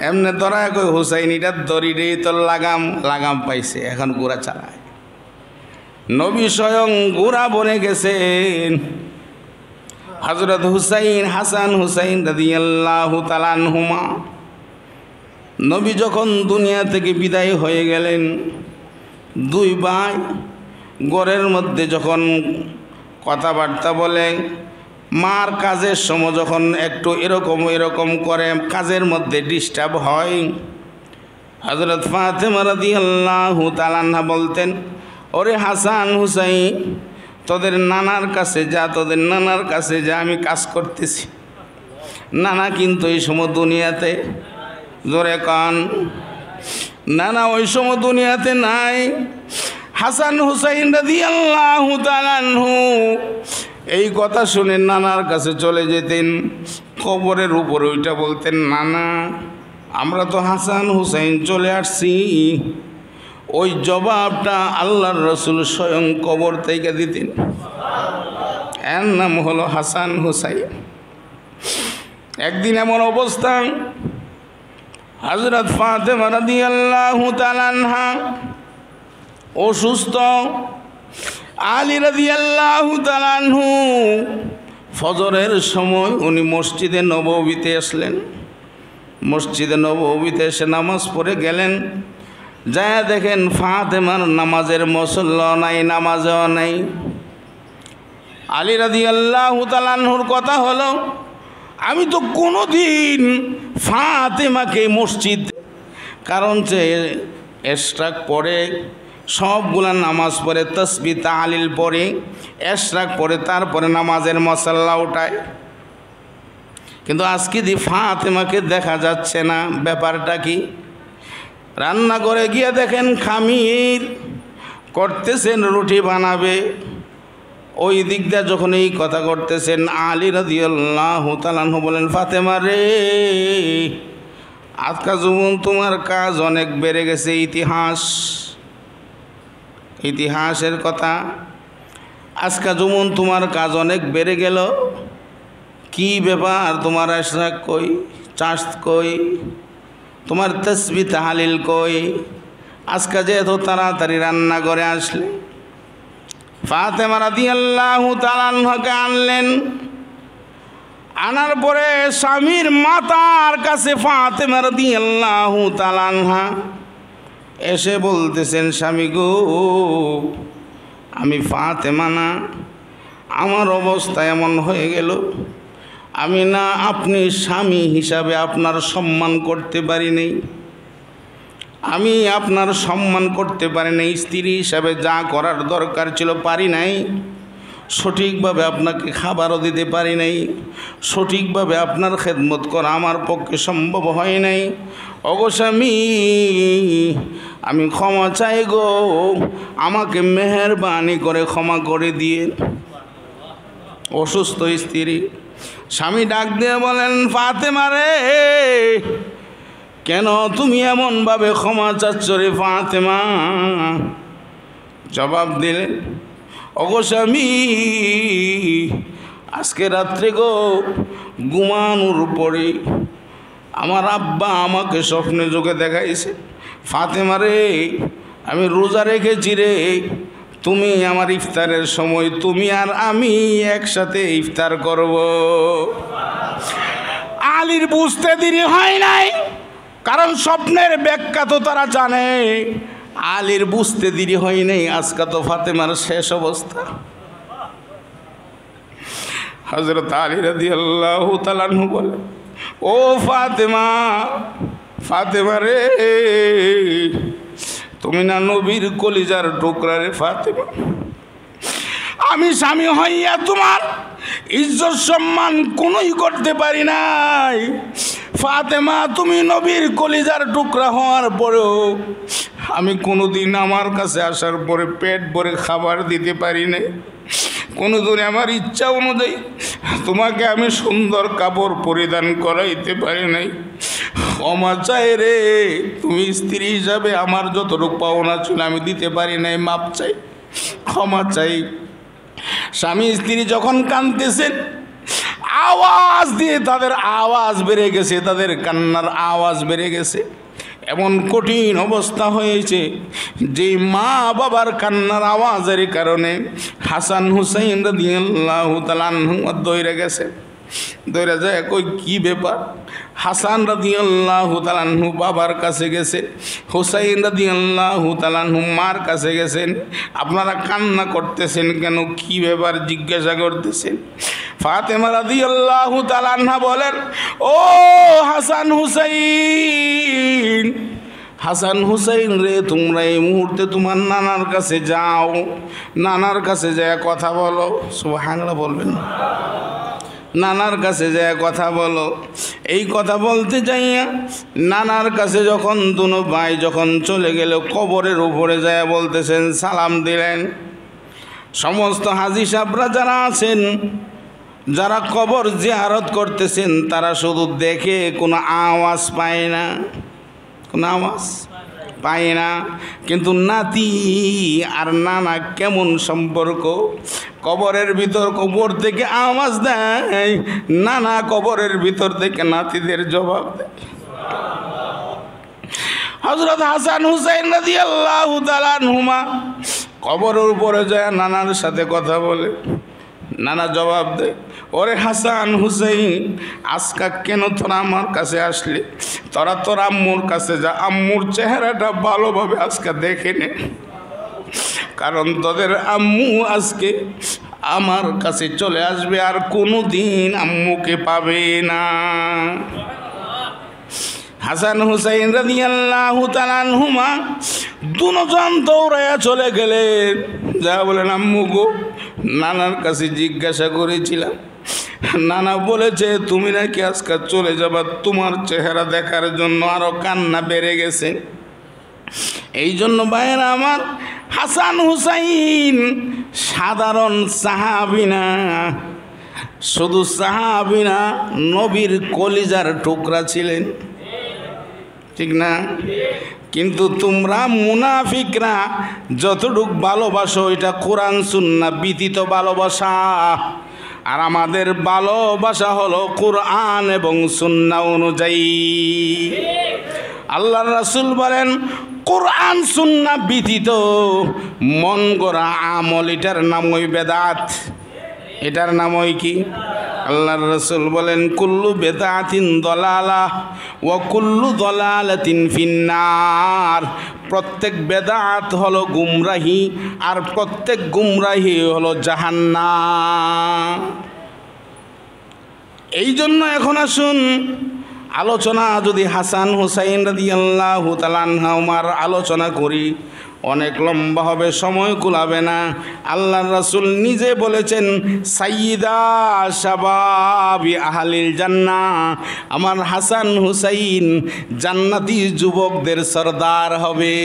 এমনি তোরা কই হুসাইনিটার দড়ি রে তোর লাগাম লাগাম পাইছে, এখন গোড়া চালায়। নবী স্বয়ং গোড়া বনে গেছেন। হজরত হুসাইন, হাসান হুসাইন রাদিয়াল্লাহু তালান হুমা নবী যখন দুনিয়া থেকে বিদায় হয়ে গেলেন, দুই ভাই গড়ের মধ্যে যখন কথাবার্তা বলে, মার কাজের সময় যখন একটু এরকম এরকম করে কাজের মধ্যে ডিস্টার্ব হয় হজরত ফাতেমা রাদিয়াল্লাহু তালান্না বলতেন ওরে হাসান হুসাইন, তোদের নানার কাছে যা, তোদের নানার কাছে যা, আমি কাজ করতেছি। নানা কিন্তু এই সময় দুনিয়াতে, জোরে কান। নানা ওই সময় দুনিয়াতে নাই। হাসান হুসাইন রাদি আল্লাহ এই কথা শুনে নানার কাছে চলে যেতেন। কবরের উপরে ওইটা বলতেন, নানা, আমরা তো হাসান হুসাইন চলে আসছি। ওই জবাবটা আল্লাহর রসুল স্বয়ং কবর থেকে দিতেন। এর নাম হলো হাসান হুসাইন। একদিন এমন অবস্থা হজরত ফাতেমা রাদিয়াল্লাহু তাআলা অসুস্থ, আলী রাদিয়াল্লাহু তাআলাহু ফজরের সময় উনি মসজিদে নববীতে আসলেন। মসজিদে নববীতে এসে নামাজ পড়ে গেলেন। যা দেখেন ফাতেমার নামাজের মসল্ল নাই, নামাজও নাই। আলী রাদি আল্লাহ তালানহুর কথা হলো, আমি তো কোনো দিন ফাতেমাকে মসজিদ কারণ যে এশরাক পরে সবগুলা নামাজ পড়ে, তসবি তালিল পরে এশরাক পরে তারপরে নামাজের মশাল্লা ওঠায় কিন্তু আজকে দি ফাতেমাকে দেখা যাচ্ছে না, ব্যাপারটা কি? রান্না করে গিয়ে দেখেন খামির করতেছেন রুটি বানাবে। ওই দিক দিয়ে যখন এই কথা করতেছেন, আলী রাদিয়াল্লাহ তালাহ বলেন, ফাতেমা রে আজকা জীবন তোমার কাজ অনেক বেড়ে গেছে, ইতিহাস। ইতিহাসের কথা আজকা যেমন তোমার কাজ অনেক বেড়ে গেল। কি ব্যাপার? তোমার আশরাক কই? চাষ কই? তোমার তসবি তাহালিল কই? আজকে যে এত তাড়াতাড়ি রান্না করে আসলে। ফাতেমা রাদি আল্লাহ তালানহকে আনলেন। আনার পরে স্বামীর মাতার কাছে ফাতেমা রাদি আল্লাহ তালানহা এসে বলতেছেন, স্বামী গো, আমি ফাতেমা না। আমার অবস্থা এমন হয়ে গেল। আমি না আপনি স্বামী হিসাবে আপনার সম্মান করতে পারি নাই। আমি আপনার সম্মান করতে পারি নাই, স্ত্রী হিসাবে যা করার দরকার ছিল পারি নাই। সঠিকভাবে আপনাকে খাবারও দিতে পারি নাই। সঠিকভাবে আপনার খেদমত করা আমার পক্ষে সম্ভব হয় নাই। অগস্বামী আমি ক্ষমা চাই গো। আমাকে মেহরবানি করে ক্ষমা করে দিয়ে অসুস্থ স্ত্রী স্বামী ডাক দিয়ে বলেন, ফাতেমা রে, কেন তুমি এমনভাবে ক্ষমা চাচ্ছ রে ফাতেমা? জবাব দিলেন অগো স্বামী, আজকে রাত্রে গো ঘুমানোর পরে আমার আব্বা আমাকে স্বপ্নে যোগে দেখাইছে। ফাতেমা রে, আমি রোজা রেখেছি রে তুমি আমার ইফতারের সময়, তুমি আর আমি একসাথে ইফতার করব। আলীর বুঝতে দেরি হয় নাই, কারণ স্বপ্নের ব্যাখ্যা তো তারা জানে। আলীর বুঝতে দেরি হয় নাই, আজকা তো ফাতেমার শেষ অবস্থা। হজরত আলী রাদি আল্লাহ তালানহু বলে, ও ফাতেমা ফাতেমা রে তুমি না নবীর কলিজার টুকরারে ফাতেমা? আমি স্বামী হইয়া তোমার ইজ্জত সম্মান কোনোই করতে পারি নাই। ফাতেমা, তুমি নবীর কলিজার টুকরা হওয়ার পরেও আমি কোনোদিন আমার কাছে আসার পরে পেট ভরে খাবার দিতে পারি নাই। কোনোদিন আমার ইচ্ছা অনুযায়ী তোমাকে আমি সুন্দর কাপড় পরিধান করাইতে পারি নাই। ক্ষমা চাই রে, তুমি স্ত্রী হিসাবে আমার যতটুকু পাওনা ছিল আমি দিতে পারি নাই, মাপ চাই। ক্ষমা চাই। স্বামী স্ত্রী যখন কাঁদতেছেন, আওয়াজ দিয়ে তাদের আওয়াজ বেড়ে গেছে, তাদের কান্নার আওয়াজ বেড়ে গেছে। এমন কঠিন অবস্থা হয়েছে যে মা বাবার কান্নার আওয়াজের কারণে হাসান হুসাইন রাদিয়াল্লাহু তাআলা দৈরে গেছে। দৌড়ে যায় কই, কি ব্যাপার? হাসান রাদিয়াল্লাহু তাআলাহু বাবার কাছে গেছে, হুসাইন রাদিয়াল্লাহু তাআলাহু মার কাছে গেছেন। আপনারা কান্না করতেছেন কেন? কি ব্যাপার জিজ্ঞাসা করতেছেন? ফাতেমা রাদিয়াল্লাহু তাআলা বলেন, ও হাসান হুসাইন হাসান হুসাইন রে, তোমরা এই মুহূর্তে তোমার নানার কাছে যাও, নানার কাছে যায় কথা বলো। সুবহানাল্লাহ বলবেন। না নানার কাছে যায় কথা বলো। এই কথা বলতে যাইয়া নানার কাছে যখন দুনো ভাই যখন চলে গেল, কবরের উপরে যায় বলতেছেন, সালাম দিলেন। সমস্ত হাজি সাহরা যারা আছেন, যারা কবর জিয়ারত করতেছেন, তারা শুধু দেখে কোনো আওয়াজ পায় না। কোনো আওয়াজ? পায় না। কিন্তু নাতি আর নানা কেমন সম্পর্ক? কবরের ভিতর কবর থেকে আওয়াজ দেয়, নানা কবরের ভিতর থেকে নাতিদের জবাব দেয়। হজরত হাসান হুসাইন রাজি আল্লাহ কবরের উপরে যায়, নানার সাথে কথা বলে। নানা জবাব দেয়, ওরে হাসান হুসেইন, আজকা কেন তোরা আমার কাছে আসলে? তোরা তোর আম্মুর কাছে যা, আম্মুর চেহারাটা ভালোভাবে আজকে দেখে নে। কারণ তোদের আম্মু আজকে আমার কাছে চলে আসবে আর কোনো দিন আম্মুকে পাবে না। হাসান হুসাইন রাদিয়াল্লাহু হুমা দুজন দৌড়াইয়া চলে গেলেন। যা বলেন, আম্মু গো, নানার কাছে জিজ্ঞাসা করেছিলাম। নানা বলেছে, তুমি নাকি আজকে চলে যাবা? তোমার চেহারা দেখার জন্য আরও কান্না বেড়ে গেছে। এই জন্য বাইরে আমার হাসান হুসাইন সাধারণ সাহাবিনা শুধু সাহাবিনা নবীর কলিজার টুকরা ছিলেন। ঠিক না? কিন্তু তোমরা মুনাফিকরা যতটুক ভালোবাসো, এটা কোরআন সুন্না বিদিত ভালোবাসা। আর আমাদের ভালোবাসা হলো কোরআন এবং সুন্না অনুযায়ী। আল্লাহ রাসুল বলেন, কোরআন সুন্না বিদিত মন গড়া আমল এটার নাম ওই বেদাত। এটার নাম ওই কি? আল্লাহর রসুল বলেন, কুল্লু বেদাতিন দলালা ও কুল্লু দলালাতিন ফিন্নার। প্রত্যেক বেদাত হলো গুমরাহি আর প্রত্যেক গুমরাহি হলো জাহান্না এই জন্য এখন আসুন, আলোচনা যদি হাসান হুসাইন রাদি আল্লাহ তালানহাউমার আলোচনা করি অনেক লম্বা হবে, সময় কুলাবে না। আল্লাহ রাসুল নিজে বলেছেন সাইদা শাবাবি আহালিল জান্না। আমার হাসান হুসাইন জান্নাতি যুবকদের সর্দার হবে।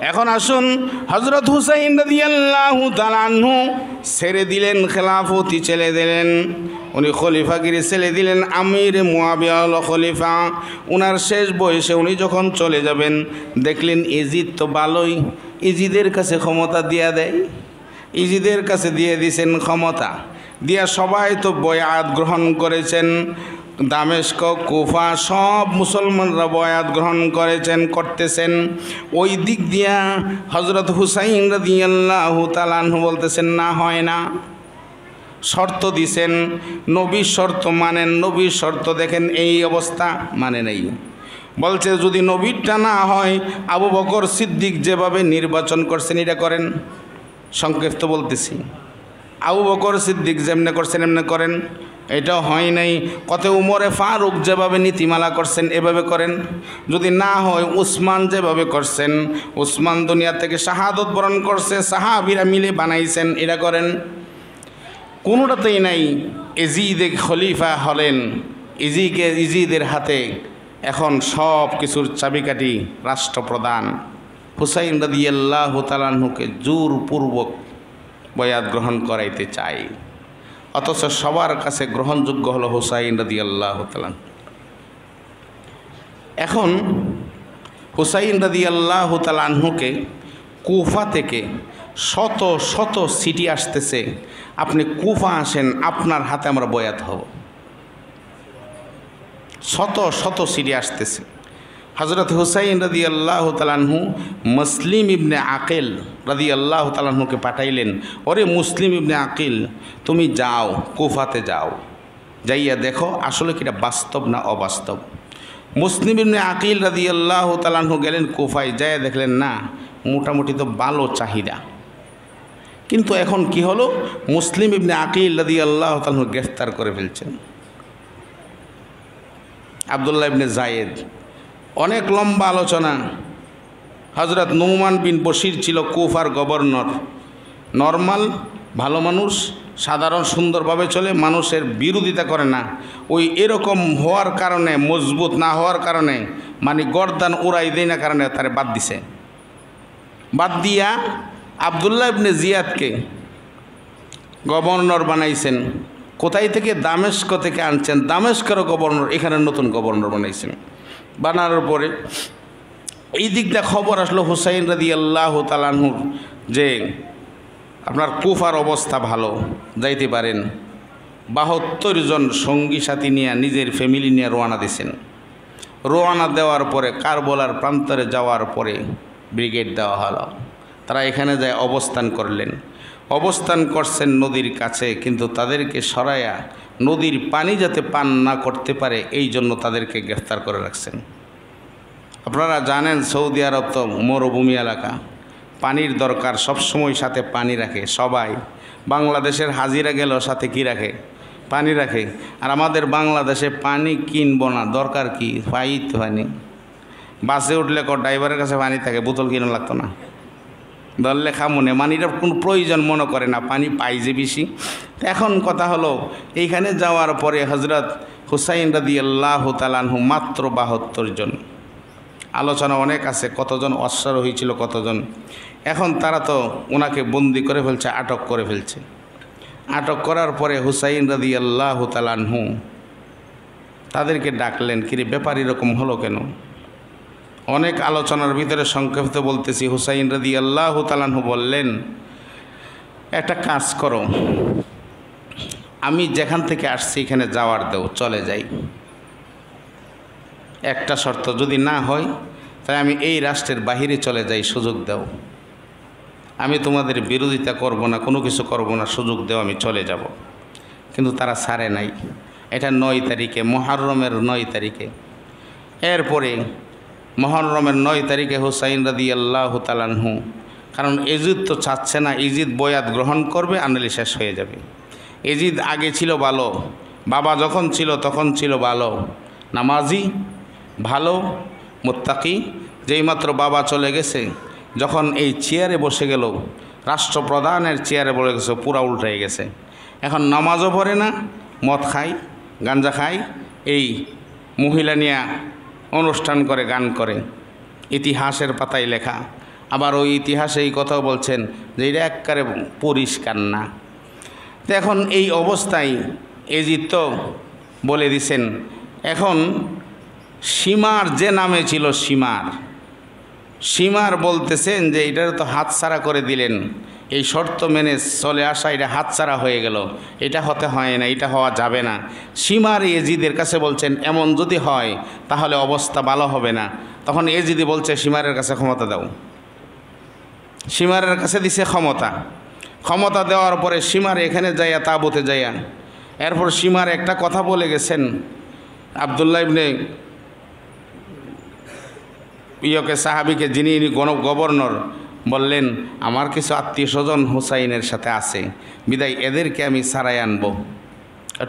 এখন আসুন হজরত হুসাইন রাদিয়াল্লাহু তালাহু ছেড়ে দিলেন, খেলাফতি ছেড়ে দিলেন। উনি খলিফাগিরি ছেলে দিলেন আমির মুয়াবিয়া হল খলিফা। উনার শেষ বয়সে উনি যখন চলে যাবেন, দেখলেন ইজিদ তো ভালোই। ইজিদের কাছে ক্ষমতা দিয়া দেয়। ইজিদের কাছে দিয়ে দিয়েছেন ক্ষমতা। দিয়া সবাই তো বয়াত গ্রহণ করেছেন। দামেস্ক, কুফা সব মুসলমানরা বয়াত গ্রহণ করেছেন, করতেছেন। ওই দিক দিয়া হজরত হুসাইন রাদিয়াল্লাহ তালানহু বলতেছেন, না, হয় না। শর্ত দিছেন নবীর শর্ত মানেন নবীর শর্ত দেখেন এই অবস্থা মানে নেই। বলছে, যদি নবীরটা না হয়, আবু বকর সিদ্দিক যেভাবে নির্বাচন করছেন, এটা করেন? সংক্ষিপ্ত বলতেছি। আবু বকর সিদ্দিক যেমনে করছেন, এমনি করেন। এটা হয় নাই। কত উমরে ফারুক যেভাবে নীতিমালা করছেন, এভাবে করেন। যদি না হয়, উসমান যেভাবে করছেন, উসমান দুনিয়া থেকে শাহাদত বরণ করছে, সাহাবিরা মিলে বানাইছেন, এটা করেন? কোনোটাতেই নাই। এজিদে খলিফা হলেন। ইজিকে ইজিদের হাতে এখন সব কিছুর চাবিকাঠি রাষ্ট্রপ্রধান। হুসাইন রাদি আল্লাহ তালাহুকে জোরপূর্বক বয়াত গ্রহণ করাইতে চাই। অথচ সবার কাছে গ্রহণযোগ্য হলো হুসাইন রাদি আল্লাহ তালান এখন হুসাইন রাদি আল্লাহ তালাহুকে কুফা থেকে শত শত সিটি আসতেছে আপনি কুফা আসেন, আপনার হাতে আমরা বয়াত হব। শত শত সিটি আসতেছে। হজরত হুসাইন রাদি আল্লাহ তালাহু মুসলিম ইবনে আকেল রাদি আল্লাহ তালাহুকে পাঠাইলেন, ওরে মুসলিম ইবনে আকিল, তুমি যাও, কুফাতে যাও। যাইয়া দেখো, আসলে কিটা বাস্তব না অবাস্তব? মুসলিম ইবনে আকিল রাদি আল্লাহ তালাহু গেলেন কুফায়, যাইয়া দেখলেন, না, মোটামুটি তো ভালো চাহিদা। কিন্তু এখন কি হলো? মুসলিম ইবনে আকিল রাদি আল্লাহ তালাহু গ্রেফতার করে ফেলছেন। আবদুল্লাহ ইবনে জায়েদ অনেক লম্বা আলোচনা। হজরত নৌমান বিন বশির ছিল কুফার গভর্নর। নর্মাল, ভালো মানুষ, সাধারণ, সুন্দরভাবে চলে, মানুষের বিরোধিতা করে না। ওই এরকম হওয়ার কারণে, মজবুত না হওয়ার কারণে মানে গরদান উড়াই দেয় না কারণে তারে বাদ দিছে। বাদ দিয়া আবদুল্লাহ ইবনে জিয়াদকে গভর্নর বানাইছেন। কোথায় থেকে? দামেস্ক থেকে আনছেন। দামেস্কেরও গভর্নর, এখানে নতুন গভর্নর বানাইছেন। বানানোর পরে এই দিকটা খবর আসলো হুসাইন রাদি আল্লাহ তালানহুর যে আপনার কুফার অবস্থা ভালো, যাইতে পারেন। বাহাত্তর জন সঙ্গী সাথী নিয়ে নিজের ফ্যামিলি নিয়ে রোয়ানা দিছেন। রোয়ানা দেওয়ার পরে কারবলার প্রান্তরে যাওয়ার পরে ব্রিগেড দেওয়া হলো। তারা এখানে যায় অবস্থান করলেন, অবস্থান করছেন নদীর কাছে, কিন্তু তাদেরকে সরাইয়া নদীর পানি যাতে পান না করতে পারে, এই জন্য তাদেরকে গ্রেফতার করে রাখছেন। আপনারা জানেন, সৌদি আরব তো মরুভূমি এলাকা। পানির দরকার, সবসময় সাথে পানি রাখে, সবাই। বাংলাদেশের হাজিরা গেল সাথে কি রাখে? পানি রাখে। আর আমাদের বাংলাদেশে পানি কিনবো না, দরকার কি? পাই তো পানি। বাসে উঠলে ক, ড্রাইভারের কাছে পানি থাকে, বোতল কিনা লাগতো না। ধরলে খামুনে পানিটার কোনো প্রয়োজন মনে করে না, পানি পাই যে বেশি। এখন কথা হলো, এইখানে যাওয়ার পরে হজরত হুসাইন রাদি আল্লাহ তালানহু মাত্র বাহাত্তর জন। আলোচনা অনেক আছে, কতজন অশ্বারোহী হয়েছিল কতজন। এখন তারা তো ওনাকে বন্দি করে ফেলছে, আটক করে ফেলছে। আটক করার পরে হুসাইন রাদি আল্লাহ তালানহু তাদেরকে ডাকলেন, কিরে, ব্যাপার এরকম হলো কেন? অনেক আলোচনার ভিতরে সংক্ষেপে বলতেছি। হুসাইন রাদি আল্লাহ তালানহু বললেন, একটা কাজ করো। আমি যেখান থেকে আসছি এখানে যাওয়ার দেও, চলে যাই। একটা শর্ত, যদি না হয় তাই আমি এই রাষ্ট্রের বাহিরে চলে যাই, সুযোগ দাও। আমি তোমাদের বিরোধিতা করব না, কোনো কিছু করব না, সুযোগ দেও, আমি চলে যাব। কিন্তু তারা সারে নাই। এটা নয় তারিখে, মহারমের নয় তারিখে। এরপরে মহরমের নয় তারিখে হুসাইন রাদি আল্লাহ তালানহু কারণ এজিদ তো চাচ্ছে না ইজিদ বয়াত গ্রহণ করবে, আনালি শেষ হয়ে যাবে। এজিদ আগে ছিল ভালো, বাবা যখন ছিল তখন ছিল ভালো। নামাজি, ভালো, মোত্তাকি যেইমাত্র বাবা চলে গেছে, যখন এই চেয়ারে বসে গেল, রাষ্ট্রপ্রধানের চেয়ারে বসে গেছে, পুরা উল্টে গেছে। এখন নামাজও পড়ে না, মদ খায়, গাঞ্জা খায়, এই মহিলা নিয়ে অনুষ্ঠান করে, গান করে। ইতিহাসের পাতায় লেখা। আবার ওই ইতিহাসে এই কথাও বলছেন যে এটা একবারে পরিষ্কার না। এখন এই অবস্থায় এজিদ তো বলে দিছেন, এখন সীমার যে নামে ছিল সীমার সীমার বলতেছেন যে এটার তো হাত হাতছাড়া করে দিলেন। এই শর্ত মেনে চলে আসা, এটা হাতছাড়া হয়ে গেল। এটা হতে হয় না, এটা হওয়া যাবে না। সীমার এজিদের কাছে বলছেন, এমন যদি হয়, তাহলে অবস্থা ভালো হবে না। তখন এজিদি বলছে, সীমারের কাছে ক্ষমতা দাও। সীমারের কাছে দিছে ক্ষমতা। ক্ষমতা দেওয়ার পরে সীমার এখানে যাইয়া তাবুতে যাইয়া, এরপর সীমার একটা কথা বলে গেছেন, আবদুল্লাহ ইবনে ইয়কে সাহাবিকে যিনি গণ গভর্নর বললেন, আমার কিছু আত্মীয় স্বজন হুসাইনের সাথে আছে। বিদায়, এদেরকে আমি সারাই আনব।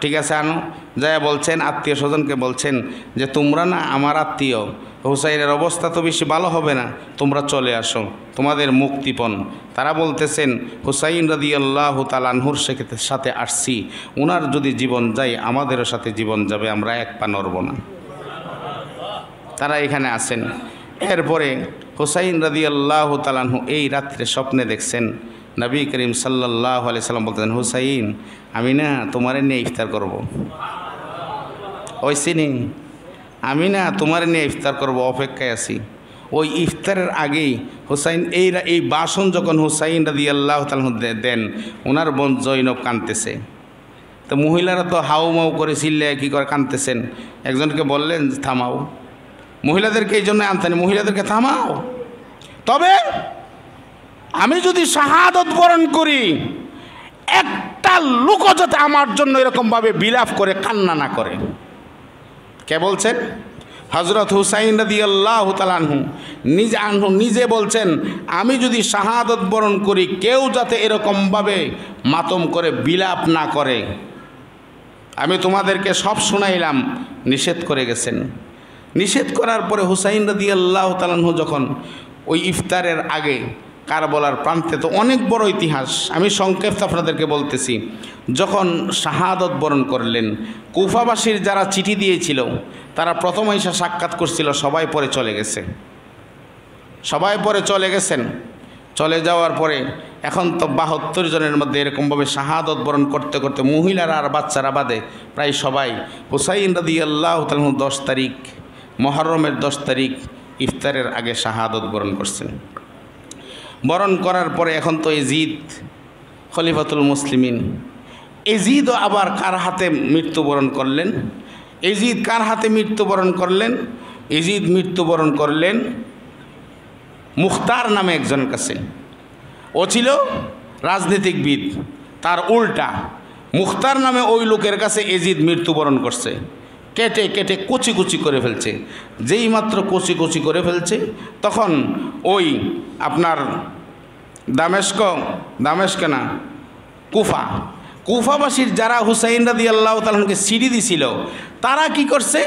ঠিক আছে, আনো। যায়া বলছেন, আত্মীয় স্বজনকে বলছেন যে, তোমরা না আমার আত্মীয়, হুসাইনের অবস্থা তো বেশি ভালো হবে না, তোমরা চলে আসো, তোমাদের মুক্তিপণ। তারা বলতেছেন, হুসাইন রদি আল্লাহ তালানহুর সাথে আসছি। ওনার যদি জীবন যায়, আমাদেরও সাথে জীবন যাবে, আমরা এক পা নড়ব না। তারা এখানে আসেন। এরপরে হুসাইন রাদি আল্লাহ তালানহু এই রাত্রে স্বপ্নে দেখছেন নবী করিম সাল্লাহ আলি সাল্লাম বলতেন হুসাইন, আমি না তোমারে নিয়ে ইফতার করব। ওই সিনি, আমি না তোমার নিয়ে ইফতার করব, অপেক্ষায় আছি। ওই ইফতারের আগেই হুসাইন, এই এই বাসন যখন হুসাইন রাদি আল্লাহ তালাহ দেন ওনার বোন জৈনব কানতেছে তো মহিলারা তো হাউ মাউ করে চিল্লে কী করে কানতেছেন একজনকে বললেন, থামাও। মহিলাদেরকে এই জন্য আনতেন মহিলাদেরকে থামাও। তবে আমি যদি শাহাদত বরণ করি, একটা লোকও যাতে আমার জন্য এরকমভাবে বিলাপ করে, কান্না না করে। কে বলছেন? হজরত হুসাইন রদি আল্লাহ তালানহু নিজে আনহু নিজে বলছেন, আমি যদি শাহাদত বরণ করি, কেউ যাতে এরকমভাবে মাতম করে, বিলাপ না করে। আমি তোমাদেরকে সব শুনাইলাম, নিষেধ করে গেছেন। নিষেধ করার পরে হুসাইন রদি আল্লাহ তালাহু যখন ওই ইফতারের আগে কারবলার প্রান্তে, তো অনেক বড় ইতিহাস। আমি সংক্ষেপ আপনাদেরকে বলতেছি। যখন শাহাদত বরণ করলেন, কুফাবাসীর যারা চিঠি দিয়েছিল, তারা প্রথম এসে সাক্ষাৎ করছিল, সবাই পরে চলে গেছে। সবাই পরে চলে গেছেন। চলে যাওয়ার পরে এখন তো বাহাত্তর জনের মধ্যে এরকমভাবে শাহাদত বরণ করতে করতে মহিলারা আর বাচ্চারা বাদে প্রায় সবাই হুসাইন রাদি আল্লাহ দশ তারিখ মহরমের দশ তারিখ ইফতারের আগে শাহাদত বরণ করছেন। বরণ করার পরে এখন তো এজিদ, খলিফাতুল মুসলিমিন। এজিদও আবার কার হাতে মৃত্যুবরণ করলেন? এজিদ কার হাতে মৃত্যুবরণ করলেন? এজিদ মৃত্যুবরণ করলেন মুখতার নামে একজনের কাছে। ও ছিল রাজনীতিকবিদ, তার উল্টা। মুখতার নামে ওই লোকের কাছে এজিদ মৃত্যুবরণ করছে। কেটে কেটে কুচি কুচি করে ফেলছে। যেই মাত্র কুচি কুচি করে ফেলছে, তখন ওই আপনার দামেস্ক দামেস্ক না, কুফা। কুফাবাসীর যারা হুসাইন রাদি আল্লাহ তালকে সিঁড়ি দিছিল, তারা কি করছে?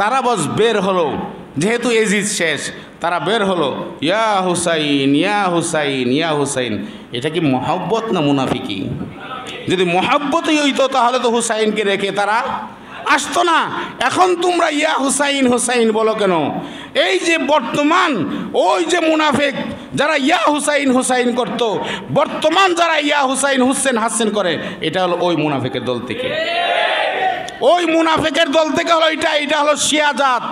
তারা বস বের হলো। যেহেতু এজিজ শেষ, তারা বের হলো। ইয়া হুসাইন ইয়া হুসাইন ইয়া হুসাইন। এটা কি মহাব্বত না মুনাফিকি? যদি মহাব্বতই হইতো, তাহলে তো হুসাইনকে রেখে তারা আসতো না। এখন তোমরা, ইয়া হুসাইন হুসাইন বলো কেন? এই যে বর্তমান, ওই যে মুনাফেক, যারা ইয়া হুসাইন হুসাইন করত, বর্তমান যারা ইয়া হুসাইন, হুসেন, হাসেন করে, এটা হলো ওই মুনাফেকের দল থেকে। ওই মুনাফেকের দল থেকে হলো এটা এটা হলো শিয়াজাত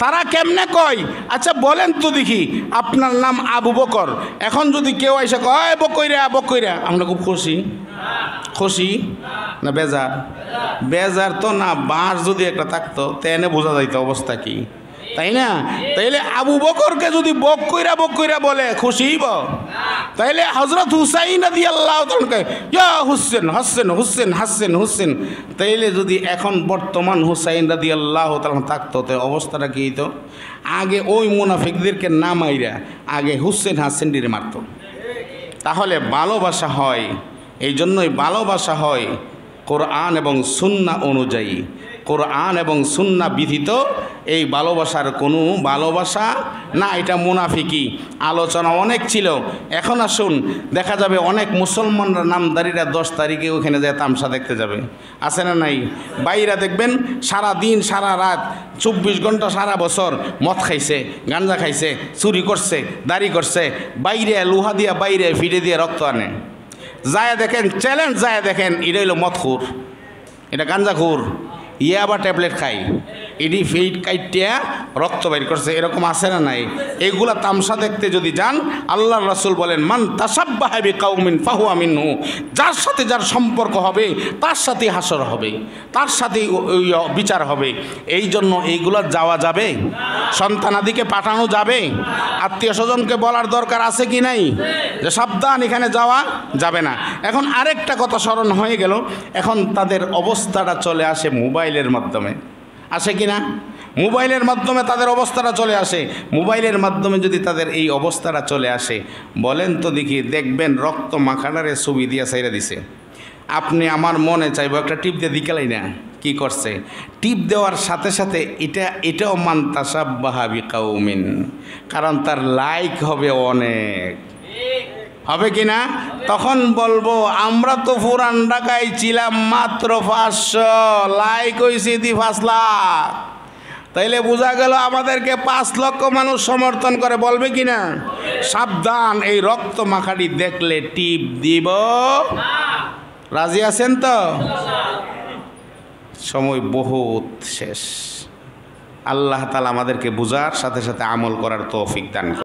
তারা কেমনে কয়? আচ্ছা বলেন তো দেখি, আপনার নাম আবু বকর। এখন যদি কেউ এসে কয় বকইরা বকইরা, আমরা খুব খুশি। খুশি না বেজার? বেজার তো না, বাঁশ যদি একটা থাকতো, তেনে বোঝা যাইতো অবস্থা কি। তাই না? তাইলে আবু বকরকে যদি বক কইরা বক কইরা বলে, খুশি ব তাইলে হজরত হুসাইন আদি আল্লাহ ইয়া হুসেন, হাসেন হুসেন হাসেন, হুসেন। তাইলে যদি এখন বর্তমান হুসাইন রাদি আল্লাহ থাকতো, তো অবস্থাটা কি হইতো? আগে ওই মুনাফিকদেরকে না মাইরা, আগে হুসেন হাসেনডিরে মারত। তাহলে ভালোবাসা হয় এই জন্যই ভালোবাসা হয় কোরআন এবং সুন্না অনুযায়ী। কোরআন এবং সুন্না বিধিত এই ভালোবাসার কোনো ভালোবাসা না, এটা মুনাফিকি। আলোচনা অনেক ছিল। এখন আসুন, দেখা যাবে অনেক মুসলমানরা নামদারিরা দশ তারিখে ওখানে যায় তামসা দেখতে যাবে। আছে না নাই? বাইরা দেখবেন সারা দিন, সারা রাত, চব্বিশ ঘণ্টা সারা বছর মদ খাইছে, গাঞ্জা খাইছে, চুরি করছে, দাড়ি করছে, বাইরে লোহা দিয়া বাইরে ফিরে দিয়ে রক্ত আনে। যায় দেখেন চ্যালেঞ্জ যায় দেখেন এটা হইল মদখুর এটা গাঞ্জাখুর ইয়ে আবার ট্যাবলেট খাই। এডি ফিট কাইটিয়া রক্ত বাইর করছে, এরকম আছে না নাই? এগুলা তামসা দেখতে যদি যান আল্লাহ রাসুল বলেন, মান তাসাব্বাহাবি কাউমিন ফাহু আমিনহু যার সাথে যার সম্পর্ক হবে, তার সাথে হাসর হবে, তার সাথে বিচার হবে। এই জন্য এইগুলা যাওয়া যাবে? সন্তানাদিকে পাঠানো যাবে? আত্মীয় স্বজনকে বলার দরকার আছে কি নাই? যে সাবধান, এখানে যাওয়া যাবে না। এখন আরেকটা কথা স্মরণ হয়ে গেল, এখন তাদের অবস্থাটা চলে আসে মোবাইলের মাধ্যমে। আসে কি না? মোবাইলের মাধ্যমে তাদের অবস্থাটা চলে আসে। মোবাইলের মাধ্যমে যদি তাদের এই অবস্থাটা চলে আসে, বলেন তো দেখি, দেখবেন রক্ত মাখানারে ছবি দিয়া সাইরা দিছে। আপনি আমার মনে চাইব একটা টিপ দিয়ে দিকেলাই না, কি করছে? টিপ দেওয়ার সাথে সাথে এটা, এটাও মান্তাসাব বাহাবি কাউমিন কারণ তার লাইক হবে অনেক। হবে কি না? তখন বলব, আমরা তো পুরান ঢাকায় ছিলাম মাত্র পাঁচশো লাইক হয়েছে দি লাখ। তাইলে বোঝা গেল আমাদেরকে পাঁচ লক্ষ মানুষ সমর্থন করে, বলবে কি না? সাবধান, এই রক্ত মাখাটি দেখলে টিপ দিব। রাজি আছেন তো? সময় বহুত শেষ। আল্লাহ তালা আমাদেরকে বোঝার সাথে সাথে আমল করার তৌফিক দান।